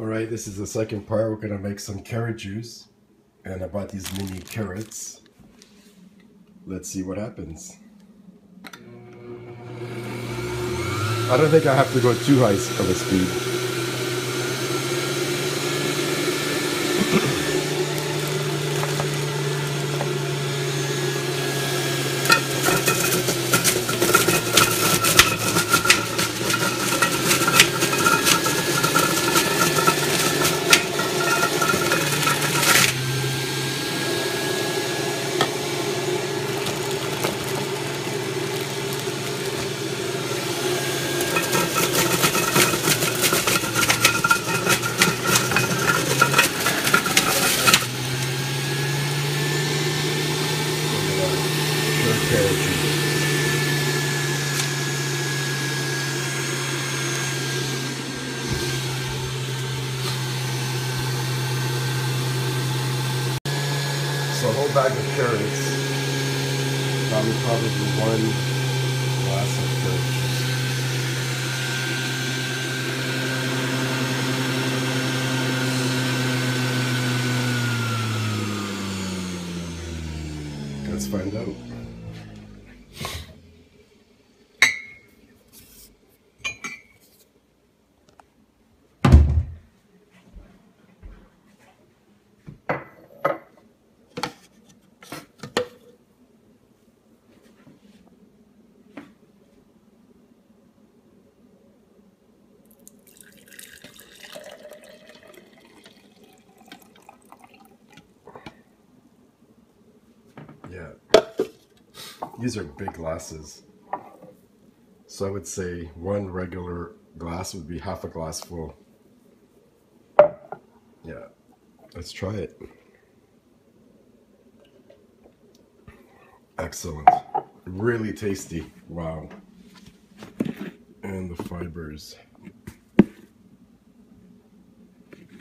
All right, this is the second part. We're gonna make some carrot juice, and I bought these mini carrots. Let's see what happens. I don't think I have to go too high of a speed. Pure. So a whole bag of carrots. Probably probably one glass of carrot. Let's find out. Yeah. These are big glasses. So I would say one regular glass would be half a glass full. Yeah. Let's try it. Excellent. Really tasty. Wow. And the fibers.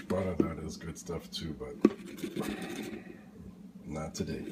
A lot of that is good stuff too, but not today.